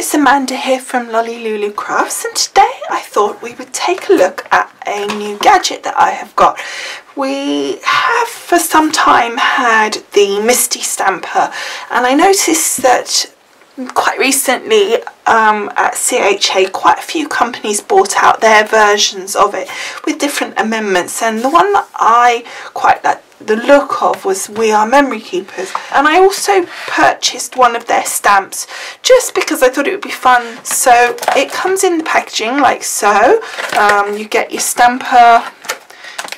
it's Amanda here from Lolli Lulu Crafts and today I thought we would take a look at a new gadget that I have got. We have for some time had the Misti Stamper and I noticed that quite recently um, at CHA quite a few companies bought out their versions of it with different amendments and the one that I quite like the look of was We R Memory Keepers. And I also purchased one of their stamps just because I thought it would be fun. So it comes in the packaging like so. Um, you get your stamper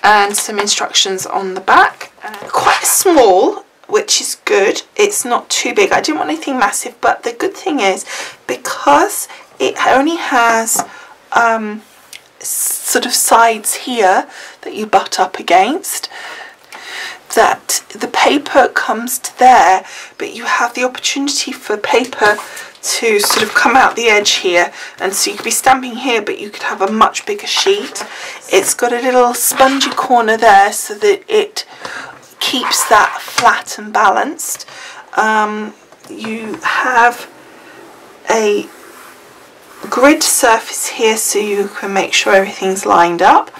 and some instructions on the back. Uh, quite small which is good. It's not too big. I didn't want anything massive but the good thing is because it only has um, sort of sides here that you butt up against that the paper comes to there but you have the opportunity for paper to sort of come out the edge here. And so you could be stamping here but you could have a much bigger sheet. It's got a little spongy corner there so that it keeps that flat and balanced. Um, you have a grid surface here so you can make sure everything's lined up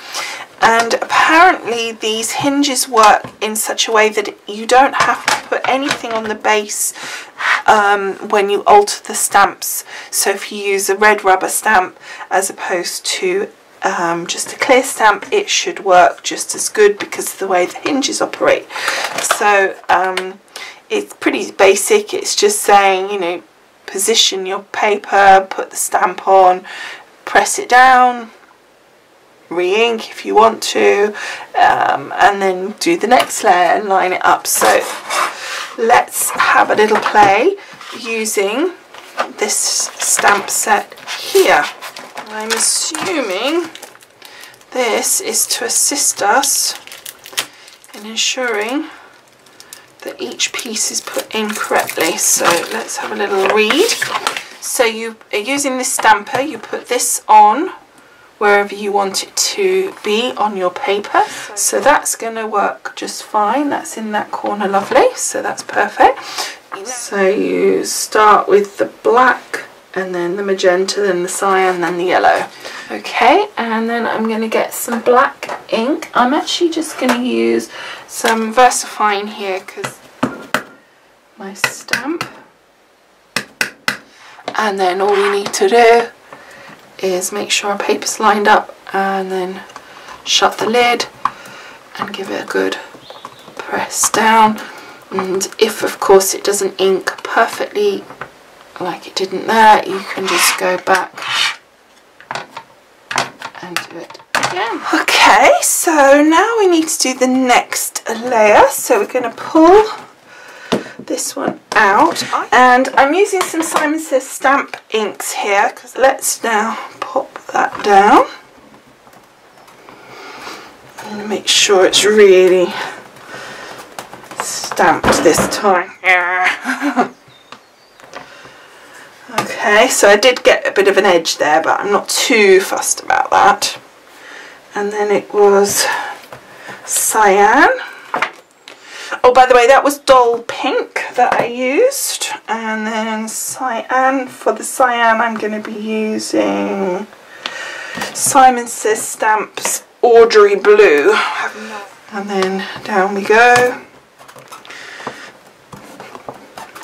and apparently these hinges work in such a way that you don't have to put anything on the base um, when you alter the stamps. So if you use a red rubber stamp as opposed to um, just a clear stamp it should work just as good because of the way the hinges operate. So um, it's pretty basic. It's just saying you know position your paper put the stamp on press it down re-ink if you want to um, and then do the next layer and line it up. So let's have a little play using this stamp set here. I'm assuming this is to assist us in ensuring that each piece is put in correctly. So let's have a little read. So you are using this stamper you put this on wherever you want it to be on your paper. So that's going to work just fine. That's in that corner lovely. So that's perfect. So you start with the black and then the magenta, then the cyan, then the yellow. Okay, and then I'm going to get some black ink. I'm actually just going to use some VersaFine here because my stamp. And then all we need to do is make sure our paper's lined up and then shut the lid and give it a good press down and if of course it doesn't ink perfectly like it didn't there you can just go back and do it again. Okay so now we need to do the next layer so we're going to pull this one out. And I'm using some Simon Says stamp inks here because let's now pop that down. Make sure it's really stamped this time. Okay so I did get a bit of an edge there but I'm not too fussed about that. And then it was cyan Oh, by the way, that was Doll Pink that I used. And then cyan. For the cyan, I'm going to be using Simon Says Stamps Audrey Blue. And then down we go.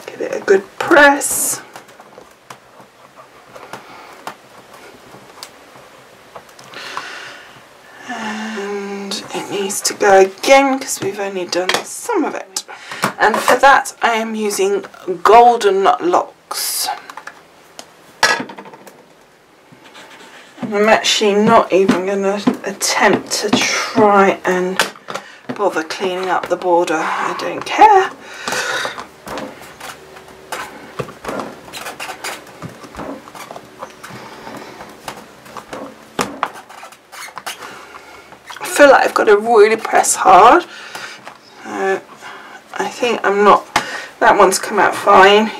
Give it a good press. needs to go again because we've only done some of it. And for that I am using Golden Locks. I'm actually not even going to attempt to try and bother cleaning up the border. I don't care. Feel like I've got to really press hard. Uh, I think I'm not, that one's come out fine.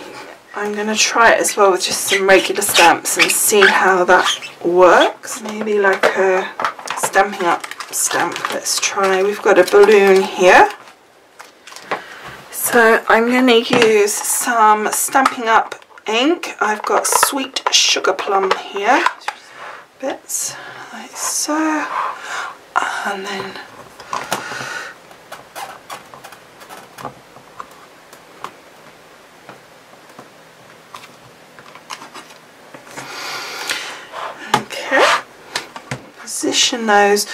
I'm going to try it as well with just some regular stamps and see how that works. Maybe like a Stampin' Up stamp. Let's try. We've got a balloon here. So I'm going to use some Stampin' Up ink. I've got Sweet Sugar Plum here. Bits like so. And then Okay. Position those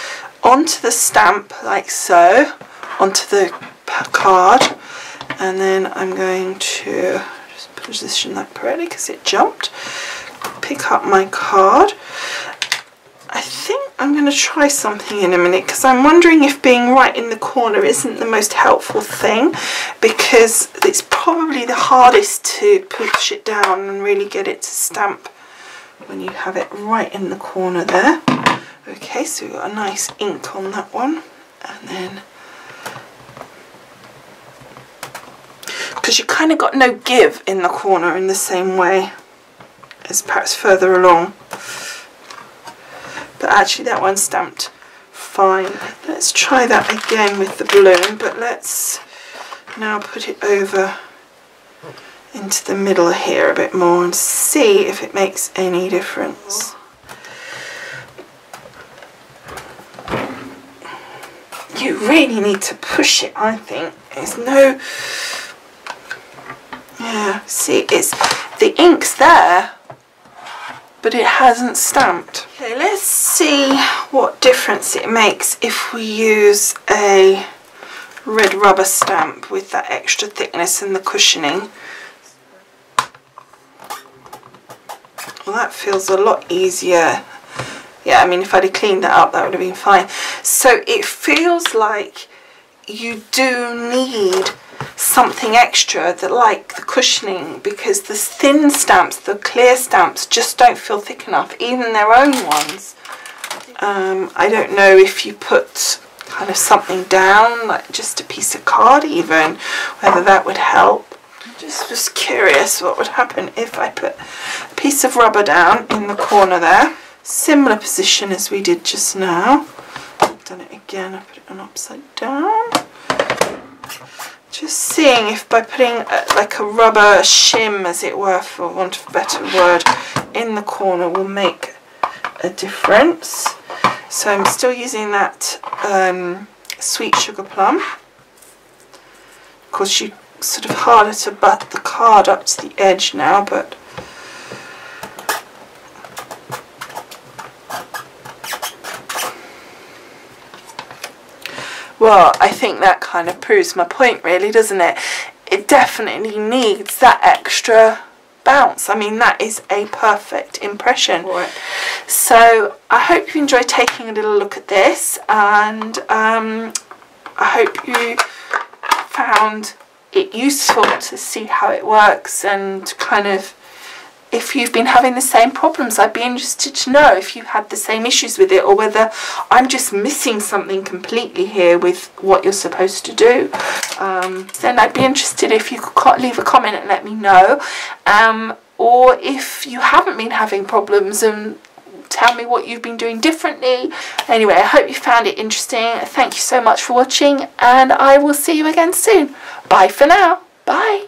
onto the stamp like so, onto the card, and then I'm going to just position that correctly because it jumped. Pick up my card. I think I'm going to try something in a minute because I'm wondering if being right in the corner isn't the most helpful thing because it's probably the hardest to push it down and really get it to stamp when you have it right in the corner there. Okay, so we've got a nice ink on that one. And then, because you kind of got no give in the corner in the same way as perhaps further along. Actually that one's stamped fine. Let's try that again with the balloon, but let's now put it over into the middle here a bit more and see if it makes any difference. You really need to push it, I think. There's no... Yeah, see, it's... The ink's there, but it hasn't stamped. Okay, let's see what difference it makes if we use a red rubber stamp with that extra thickness and the cushioning. Well, that feels a lot easier. Yeah, I mean, if I'd have cleaned that up, that would have been fine. So it feels like you do need something extra that like the cushioning because the thin stamps, the clear stamps just don't feel thick enough, even their own ones. Um, I don't know if you put kind of something down, like just a piece of card even, whether that would help. Just was curious what would happen if I put a piece of rubber down in the corner there. Similar position as we did just now. I've done it again, I put it on upside down. Just seeing if by putting a, like a rubber shim, as it were, for want of a better word, in the corner will make a difference. So I'm still using that um, sweet sugar plum. Of course, you sort of harder to butt the card up to the edge now, but well, I think that kind of proves my point really, doesn't it? It definitely needs that extra bounce. I mean, that is a perfect impression. Right. So I hope you enjoyed taking a little look at this and um, I hope you found it useful to see how it works and kind of if you've been having the same problems I'd be interested to know if you had the same issues with it or whether I'm just missing something completely here with what you're supposed to do um, then I'd be interested if you could leave a comment and let me know um, or if you haven't been having problems and tell me what you've been doing differently. Anyway, I hope you found it interesting. Thank you so much for watching and I will see you again soon. Bye for now. Bye.